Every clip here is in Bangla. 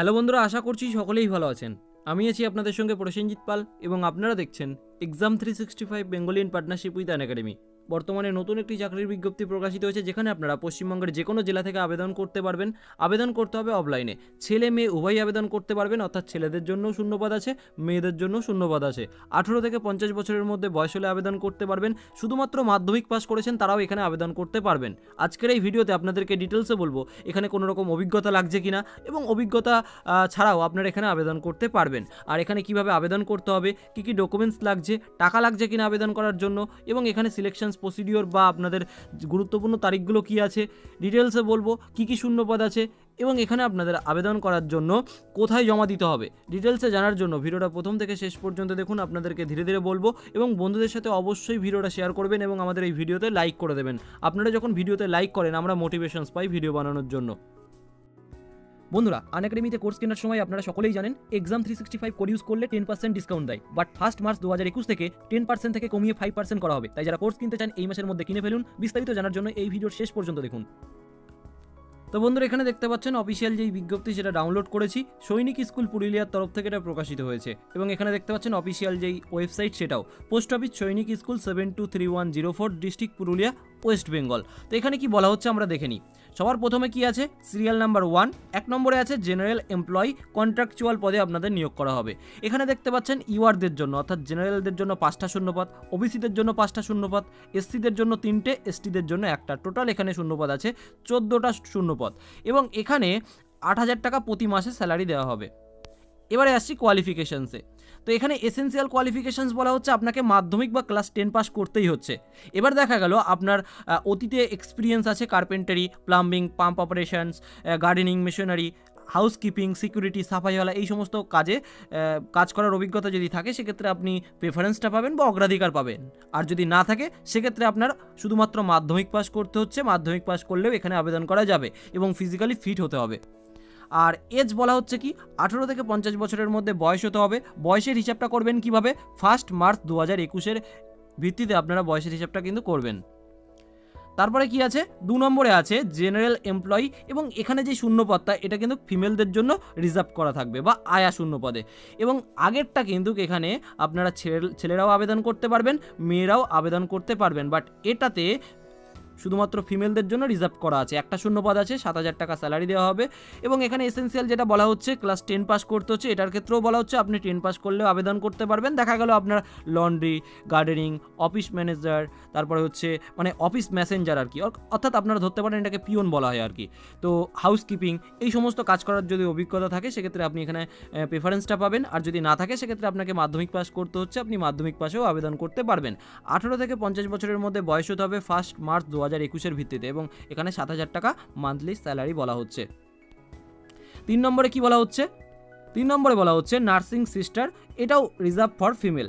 হ্যালো বন্ধুরা, আশা করছি সকলেই ভালো আছেন। আমি আছি আপনাদের সঙ্গে প্রসেনজিৎ পাল এবং আপনারা দেখছেন exam three sixty five Bengali in partnership with an academy বর্তমানে নতুন একটি চাকরির বিজ্ঞপ্তি প্রকাশিত হয়েছে, যেখানে আপনারা পশ্চিমবঙ্গের যে কোনো জেলা থেকে আবেদন করতে পারবেন। আবেদন করতে হবে অফলাইনে ছেলে, মেয়ে উভয়ই আবেদন করতে পারবেন, অর্থাৎ ছেলেদের জন্য শূন্যপদ আছে, মেয়েদের জন্য শূন্যপদ আছে। আঠেরো থেকে পঞ্চাশ বছরের মধ্যে বয়স হলে আবেদন করতে পারবেন। শুধুমাত্র মাধ্যমিক পাস করেছেন, তারাও এখানে আবেদন করতে পারবেন। আজকের এই ভিডিওতে আপনাদেরকে ডিটেলসে বলব, এখানে কোনো রকম অভিজ্ঞতা লাগছে কিনা এবং অভিজ্ঞতা ছাড়াও আপনারা এখানে আবেদন করতে পারবেন। আর এখানে কীভাবে আবেদন করতে হবে, কী কী ডকুমেন্টস লাগছে, টাকা লাগছে কিনা আবেদন করার জন্য এবং এখানে সিলেকশনস প্রসিডিওর বা আপনাদের গুরুত্বপূর্ণ তারিখগুলো কি আছে? ডিটেলসে বলব কি কি শূন্যপদ আছে এবং এখানে আপনাদের আবেদন করার জন্য কোথায় জমা দিতে হবে। ডিটেলসে জানার জন্য ভিডিওটা প্রথম থেকে শেষ পর্যন্ত দেখুন, আপনাদেরকে ধীরে ধীরে বলব এবং বন্ধুদের সাথে অবশ্যই ভিডিওটা শেয়ার করবেন এবং আমাদের এই ভিডিওতে লাইক করে দেবেন। আপনারা যখন ভিডিওতে লাইক করেন, আমরা মোটিভেশনস পাই ভিডিও বানানোর জন্য। বন্ধুরা আনএকাডেমিতে কোর্স কেনার সময় আপনারা সকলেই জানেন exam three sixty five code use করলে টেন পার্সেন্ট ডিসকাউন্ট দেয়। বাট ফার্স্ট মার্চ দু হাজার একুশ থেকে টেন পার্সেন্ট থেকে কমিয়ে ফাইভ পার্সেন্ট করা হবে। তাই যারা কোর্স কিনতে চান, এই মাসের মধ্যে কিনে ফেলুন। বিস্তারিত জানার জন্য এই ভিডিওর শেষ পর্যন্ত দেখুন। তো বন্ধুরা, এখানে দেখতে পাচ্ছেন অফিসিয়াল যেই বিজ্ঞপ্তি সেটা ডাউনলোড করেছি। সৈনিক স্কুল পুরুলিয়ার তরফ থেকে এটা প্রকাশিত হয়েছে। এবং এখানে দেখতে পাচ্ছেন অফিসিয়াল যেই ওয়েবসাইট সেটাও। পোস্ট অফিস সৈনিক school seven two three one zero four district Purulia. West Bengal. তো এখানে কি বলা হচ্ছে আমরা দেখে নিই। সবার প্রথমে কি আছে? Serial number one. এক নম্বরে আছে জেনারেল এমপ্লয়ি কন্ট্রাকচুয়াল পদে আপনাদের নিয়োগ করা হবে। এখানে দেখতে পাচ্ছেন ইউআরদের জন্য, অর্থাৎ জেনারেলদের জন্য পাঁচটা শূন্যপদ, ওবিসিদের জন্য পাঁচটা শূন্যপদ, এসসিদের জন্য তিনটে, এসটিদের জন্য একটা। টোটাল এখানে শূন্যপদ আছে, চোদ্দোটা শূন্যপদ। এবং এখানে আট হাজার টাকা প্রতি মাসে স্যালারি দেওয়া হবে। এবারে আসছি কোয়ালিফিকেশানসে তো এখানে এসেন্সিয়াল কোয়ালিফিকেশানস বলা হচ্ছে, আপনাকে মাধ্যমিক বা ক্লাস টেন পাস করতেই হচ্ছে। এবার দেখা গেল, আপনার অতীতে এক্সপিরিয়েন্স আছে carpentry plumbing pump operations gardening machinery housekeeping security সাফাইওয়ালা এই সমস্ত কাজে কাজ করার অভিজ্ঞতা যদি থাকে, সেক্ষেত্রে আপনি প্রেফারেন্সটা পাবেন বা অগ্রাধিকার পাবেন। আর যদি না থাকে, সেক্ষেত্রে আপনার শুধুমাত্র মাধ্যমিক পাস করতে হচ্ছে, মাধ্যমিক পাস করলেও এখানে আবেদন করা যাবে এবং ফিজিক্যালি ফিট হতে হবে। আর এজ বলা হচ্ছে কি, আঠেরো থেকে পঞ্চাশ বছরের মধ্যে বয়স হতে হবে। বয়সের হিসাবটা করবেন কীভাবে? ফার্স্ট মার্চ দু হাজার একুশের ভিত্তিতে আপনারা বয়সের হিসাবটা কিন্তু করবেন। তারপরে কি আছে? দু নম্বরে আছে জেনারেল এমপ্লয়ি এবং এখানে যে শূন্যপদটা, এটা কিন্তু ফিমেলদের জন্য রিজার্ভ করা থাকবে বা আয়া শূন্যপদে। এবং আগেরটা কিন্তু এখানে আপনারা ছেলে- ছেলেরাও আবেদন করতে পারবেন, মেয়েরাও আবেদন করতে পারবেন। বাট এটাতে শুধুমাত্র ফিমেলদের জন্য রিজার্ভ করা আছে। একটা শূন্যপদ আছে, সাত হাজার টাকা স্যালারি দেওয়া হবে। এবং এখানে এসেন্সিয়াল যেটা বলা হচ্ছে ক্লাস টেন পাস করতে হচ্ছে, এটার ক্ষেত্রেও বলা হচ্ছে আপনি টেন পাস করলেও আবেদন করতে পারবেন। দেখা গেল আপনার লন্ড্রি গার্ডেনিং অফিস ম্যানেজার তারপরে হচ্ছে মানে অফিস ম্যাসেঞ্জার আর কি। অর্থাৎ আপনারা ধরতে পারেন এটাকে পিওন বলা হয় আর কি। তো হাউসকিপিং এই সমস্ত কাজ করার যদি অভিজ্ঞতা থাকে, সেক্ষেত্রে আপনি এখানে প্রেফারেন্সটা পাবেন। আর যদি না থাকে, সেক্ষেত্রে আপনাকে মাধ্যমিক পাস করতে হচ্ছে, আপনি মাধ্যমিক পাসেও আবেদন করতে পারবেন। আঠেরো থেকে পঞ্চাশ বছরের মধ্যে বয়স হতে হবে ফার্স্ট মার্চ দু হাজার একুশের ভিত্তিতে এবং এখানে সাত হাজার টাকা মান্থলি স্যালারি বলা হচ্ছে। তিন নম্বরে কি বলা হচ্ছে? তিন নম্বরে বলা হচ্ছে নার্সিং সিস্টার এটাও রিজার্ভ ফর ফিমেল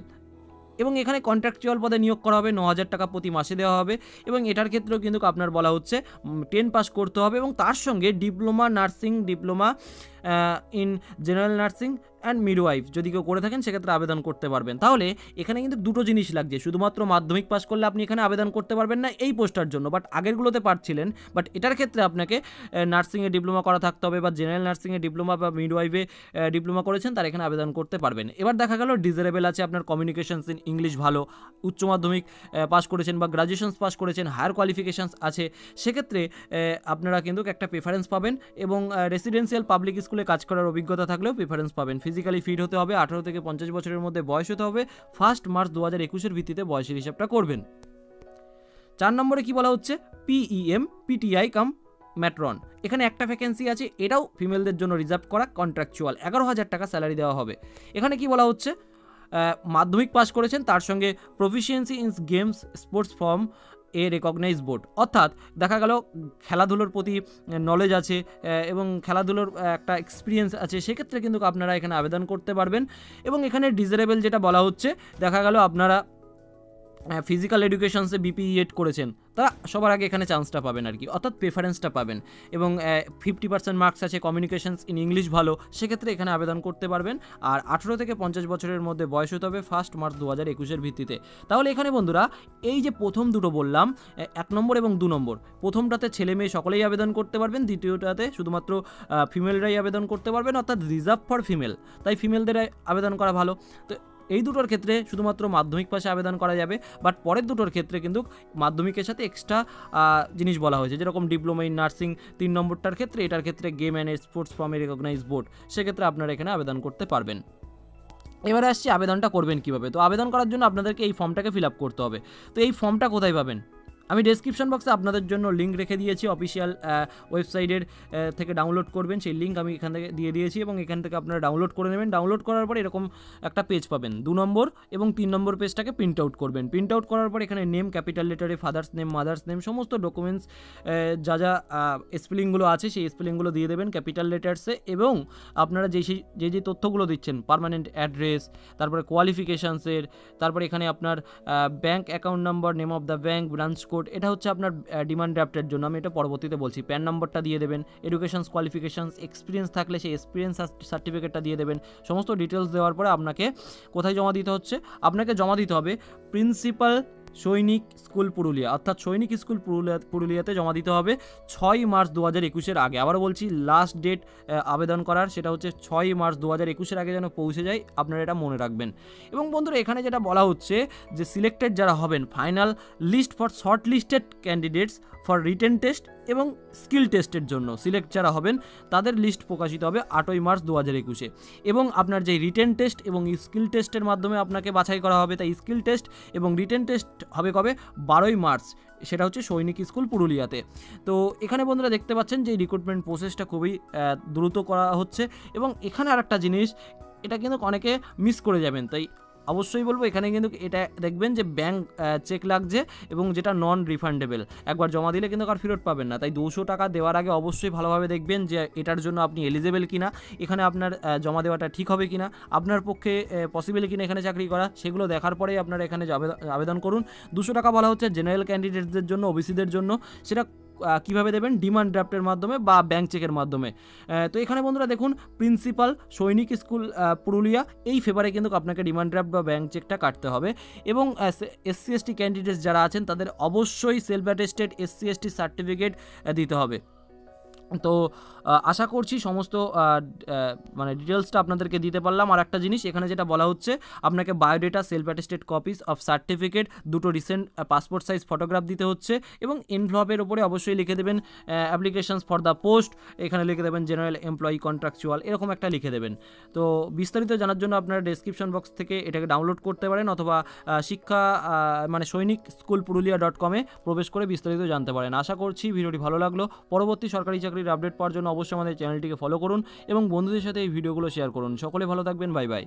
এবং এখানে কন্ট্রাকচুয়াল পদে নিয়োগ করা হবে, ন হাজার টাকা প্রতি মাসে দেওয়া হবে এবং এটার ক্ষেত্রেও কিন্তু আপনার বলা হচ্ছে টেন পাস করতে হবে এবং তার সঙ্গে diploma nursing diploma in general nursing and midwife যদি কেউ করে থাকেন, সেক্ষেত্রে আবেদন করতে পারবেন। তাহলে এখানে কিন্তু দুটো জিনিস লাগছে। শুধুমাত্র মাধ্যমিক পাস করলে আপনি এখানে আবেদন করতে পারবেন না এই পোস্টার জন্য বাট আগেরগুলোতে পারছিলেন। বাট এটার ক্ষেত্রে আপনাকে নার্সিংয়ে ডিপ্লোমা করা থাকতে হবে বা জেনারেল নার্সিংয়ে ডিপ্লোমা বা মিডওয়াইফে ডিপ্লোমা করেছেন, তার এখানে আবেদন করতে পারবেন। এবার দেখা গেল ডিজারেবল আছে, আপনার কমিউনিকেশনস ইন ইংলিশ ভালো, উচ্চ মাধ্যমিক পাস করেছেন বা গ্রাজুয়েশনস পাস করেছেন হায়ার কোয়ালিফিকেশানস আছে, সেক্ষেত্রে আপনারা কিন্তু একটা প্রেফারেন্স পাবেন এবং রেসিডেন্সিয়াল পাবলিক স্কুলে কাজ করার অভিজ্ঞতা থাকলেও প্রিফারেন্স পাবেন। ফিজিক্যালি ফিট হতে হবে, আঠারো থেকে পঞ্চাশ বছরের মধ্যে বয়স হতে হবে ফার্স্ট মার্চ দু হাজার একুশের ভিত্তিতে বয়সের হিসাবটা করবেন। চার নম্বরে কি বলা হচ্ছে? পিইএম পিটিআই কাম ম্যাট্রন এখানে একটা ভ্যাকেন্সি আছে, এটাও ফিমেলদের জন্য রিজার্ভ করা কন্ট্রাকচুয়াল এগারো হাজার টাকা স্যালারি দেওয়া হবে। এখানে কি বলা হচ্ছে? মাধ্যমিক পাস করেছেন, তার সঙ্গে proficiency in games sports form a recognise board অর্থাৎ দেখা গেল, খেলাধুলোর প্রতি নলেজ আছে এবং খেলাধুলোর একটা এক্সপিরিয়েন্স আছে, সেক্ষেত্রে কিন্তু আপনারা এখানে আবেদন করতে পারবেন। এবং এখানে ডিজারেবল যেটা বলা হচ্ছে, দেখা গেল আপনারা ফিজিক্যাল এডুকেশনসে বিপিএড করেছেন, তারা সবার আগে এখানে চান্সটা পাবেন আর কি, অর্থাৎ প্রেফারেন্সটা পাবেন। এবং ফিফটি পার্সেন্ট মার্কস আছে কমিউনিকেশনস ইন ইংলিশ ভালো, সেক্ষেত্রে এখানে আবেদন করতে পারবেন। আর আঠেরো থেকে পঞ্চাশ বছরের মধ্যে বয়স হতে হবে ফার্স্ট মার্চ দু হাজার একুশের ভিত্তিতে। তাহলে এখানে বন্ধুরা, এই যে প্রথম দুটো বললাম এক নম্বর এবং দু নম্বর, প্রথমটাতে ছেলে মেয়ে সকলেই আবেদন করতে পারবেন, দ্বিতীয়টাতে শুধুমাত্র ফিমেলরাই আবেদন করতে পারবেন, অর্থাৎ রিজার্ভ ফর ফিমেল তাই ফিমেলদের আবেদন করা ভালো। তো এই দুটোর ক্ষেত্রে শুধুমাত্র মাধ্যমিক পাশে আবেদন করা যাবে বাট পরের দুটোর ক্ষেত্রে কিন্তু মাধ্যমিকের সাথে এক্সট্রা জিনিস বলা হয়েছে। যেরকম ডিপ্লোমা ইন নার্সিং তিন নম্বরটার ক্ষেত্রে, এটার ক্ষেত্রে গেম অ্যান্ড স্পোর্টস ফর্মে রেকগনাইজ বোর্ড সেক্ষেত্রে আপনারা এখানে আবেদন করতে পারবেন। এবারে আসছি আবেদনটা করবেন কীভাবে? তো আবেদন করার জন্য আপনাদেরকে এই ফর্মটাকে ফিল আপ করতে হবে। তো এই ফর্মটা কোথায় পাবেন? আমি ডেসক্রিপশন বক্সে আপনাদের জন্য লিঙ্ক রেখে দিয়েছি অফিসিয়াল ওয়েবসাইটের থেকে ডাউনলোড করবেন। সেই লিঙ্ক আমি এখান থেকে দিয়ে দিয়েছি এবং এখান থেকে আপনারা ডাউনলোড করে নেবেন। ডাউনলোড করার পর এরকম একটা পেজ পাবেন, দু নম্বর এবং তিন নম্বর পেজটাকে প্রিন্ট আউট করবেন। প্রিন্ট আউট করার পর এখানে নেম ক্যাপিটাল লেটারে ফাদার্স নেম মাদার্স নেম সমস্ত ডকুমেন্টস যা যা স্পেলিংগুলো আছে সেই স্পেলিংগুলো দিয়ে দেবেন ক্যাপিটাল লেটার্সে এবং আপনারা যে সেই, যে যে তথ্যগুলো দিচ্ছেন পার্মানেন্ট অ্যাড্রেস তারপরে কোয়ালিফিকেশানসের তারপরে এখানে আপনার bank account number name of the bank branch code এটা হচ্ছে আপনার ডিমান্ড ড্রাফটের জন্য। আমি এটা পরবর্তীতে বলছি। প্যান নম্বরটা দিয়ে দেবেন এডুকেশনস কোয়ালিফিকেশানস এক্সপিরিয়েন্স থাকলে সেই এক্সপিরিয়েন্স সার্টিফিকেটটা দিয়ে দেবেন। সমস্ত ডিটেলস দেওয়ার পরে আপনাকে কোথায় জমা দিতে হচ্ছে? আপনাকে জমা দিতে হবে প্রিন্সিপাল সৈনিক স্কুল পুরুলিয়া, অর্থাৎ সৈনিক স্কুল পুরুলিয়া, পুরুলিয়াতে জমা দিতে হবে ছয় মার্চ দু হাজার একুশের আগে। আবার বলছি লাস্ট ডেট আবেদন করার সেটা হচ্ছে ছয় মার্চ দু হাজার একুশের আগে যেন পৌঁছে যায়, আপনারা এটা মনে রাখবেন। এবং বন্ধুরা, এখানে যেটা বলা হচ্ছে যে সিলেক্টেড যারা হবেন final list for short listed candidates for written test এবং স্কিল টেস্টের জন্য সিলেক্ট যারা হবেন, তাদের লিস্ট প্রকাশিত হবে আটই মার্চ দু হাজার একুশে। এবং আপনার যে রিটেন টেস্ট এবং স্কিল টেস্টের মাধ্যমে আপনাকে বাছাই করা হবে, তাই স্কিল টেস্ট এবং রিটেন টেস্ট হবে কবে? বারোই মার্চ। সেটা হচ্ছে সৈনিক স্কুল পুরুলিয়াতে। তো এখানে বন্ধুরা দেখতে পাচ্ছেন যে রিক্রুটমেন্ট প্রসেসটা খুবই দ্রুত করা হচ্ছে এবং এখানে আর একটা জিনিস, এটা কিন্তু অনেকে মিস করে যাবেন। তাই অবশ্যই বলব, এখানে কিন্তু এটা দেখবেন যে ব্যাংক চেক লাগছে এবং যেটা নন রিফান্ডেবল একবার জমা দিলে কিন্তু আর ফেরত পাবেন না। তাই দুশো টাকা দেওয়ার আগে অবশ্যই ভালোভাবে দেখবেন যে এটার জন্য আপনি এলিজেবল কিনা, এখানে আপনার জমা দেওয়াটা ঠিক হবে কিনা, আপনার পক্ষে পসিবল কিনা এখানে চাকরি করা, সেগুলো দেখার পরেই আপনারা এখানে আবেদন- করুন। দুশো টাকা বলা হচ্ছে জেনারেল ক্যান্ডিডেটদের জন্য ওবিসিদের জন্য। সেটা কীভাবে দেবেন? ডিমান্ড ড্রাফটের মাধ্যমে বা ব্যাংক চেকের মাধ্যমে। তো এখানে বন্ধুরা দেখুন প্রিন্সিপাল সৈনিক স্কুল পুরুলিয়া, এই ফেভারে কিন্তু আপনাকে ডিমান্ড ড্রাফট বা ব্যাংক চেকটা কাটতে হবে। এবং এসসি এসটি ক্যান্ডিডেটস যারা আছেন, তাদের অবশ্যই self attested SC ST certificate দিতে হবে। তো আশা করছি সমস্ত মানে ডিটেলসটা আপনাদেরকে দিতে পারলাম। আর একটা জিনিস, এখানে যেটা বলা হচ্ছে, আপনাকে biodata self attested copies of certificate দুটো রিসেন্ট পাসপোর্ট সাইজ ফটোগ্রাফ দিতে হচ্ছে এবং এনভলপের ওপরে অবশ্যই লিখে দেবেন অ্যাপ্লিকেশনস ফর দ্য পোস্ট এখানে লিখে দেবেন জেনারেল এমপ্লয়ি কন্ট্রাকচুয়াল এরকম একটা লিখে দেবেন। তো বিস্তারিত জানার জন্য আপনারা ডেসক্রিপশন বক্স থেকে এটাকে ডাউনলোড করতে পারেন অথবা শিক্ষা মানে সৈনিক স্কুল পুরুলিয়া ডট কমে প্রবেশ করে বিস্তারিত জানতে পারেন। আশা করছি ভিডিওটি ভালো লাগল। পরবর্তী সরকারি চাকরির আপডেট পাওয়ার জন্য অবশ্যই আমাদের চ্যানেলটিকে ফলো করুন এবং বন্ধুদের সাথে এই ভিডিওগুলো শেয়ার করুন। সকলে ভালো থাকবেন বাই বাই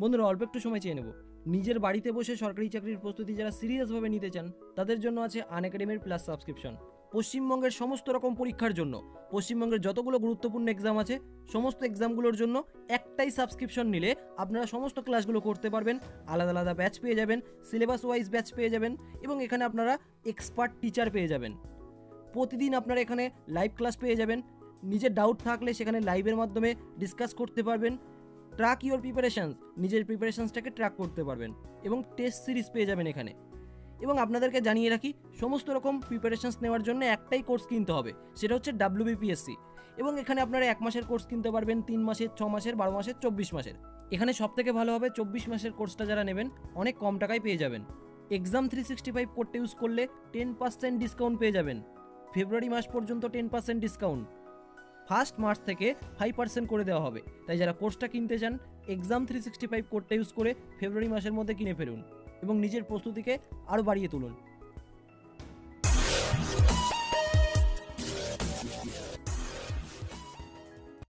বন্ধুরা, অল্প একটু সময় চেয়ে নেব। নিজের বাড়িতে বসে সরকারি চাকরির প্রস্তুতি যারা সিরিয়াসভাবে নিতে চান, তাদের জন্য আছে আনএকাডেমির প্লাস সাবস্ক্রিপশন পশ্চিমবঙ্গের সমস্ত রকম পরীক্ষার জন্য, পশ্চিমবঙ্গের যতগুলো গুরুত্বপূর্ণ এক্সাম আছে, সমস্ত এক্সামগুলোর জন্য একটাই সাবস্ক্রিপশন নিলে আপনারা সমস্ত ক্লাসগুলো করতে পারবেন, আলাদা আলাদা ব্যাচ পেয়ে যাবেন সিলেবাস ওয়াইজ ব্যাচ পেয়ে যাবেন এবং এখানে আপনারা এক্সপার্ট টিচার পেয়ে যাবেন। প্রতিদিন আপনারা এখানে লাইভ ক্লাস পেয়ে যাবেন। নিজের ডাউট থাকলে সেখানে লাইভের মাধ্যমে ডিসকাস করতে পারবেন। ট্র্যাক ইওর প্রিপারেশানস নিজের প্রিপারেশানসটাকে ট্র্যাক করতে পারবেন এবং টেস্ট সিরিজ পেয়ে যাবেন এখানে। এবং আপনাদেরকে জানিয়ে রাখি, সমস্ত রকম প্রিপারেশানস নেওয়ার জন্য একটাই কোর্স কিনতে হবে, সেটা হচ্ছে ডাব্লিউবিপিএসসি এবং এখানে আপনারা এক মাসের কোর্স কিনতে পারবেন, তিন মাসের, ছ মাসের, বারো মাসের, চব্বিশ মাসের। এখানে সব থেকে ভালো হবে, চব্বিশ মাসের কোর্সটা যারা নেবেন, অনেক কম টাকায় পেয়ে যাবেন। এক্সাম থ্রি সিক্সটি ফাইভ কোডটা ইউজ করলে টেন পার্সেন্ট ডিসকাউন্ট পেয়ে যাবেন। ফেব্রুয়ারি মাস পর্যন্ত ten percent discount first March থেকে ফাইভ পার্সেন্ট করে দেওয়া হবে। তাই যারা কোর্সটা কিনতে চান এক্সাম থ্রি সিক্সটি ফাইভ কোডটা ইউজ করে ফেব্রুয়ারি মাসের মধ্যে কিনে ফেলুন এবং নিজের প্রস্তুতিকে আরও বাড়িয়ে তুলুন।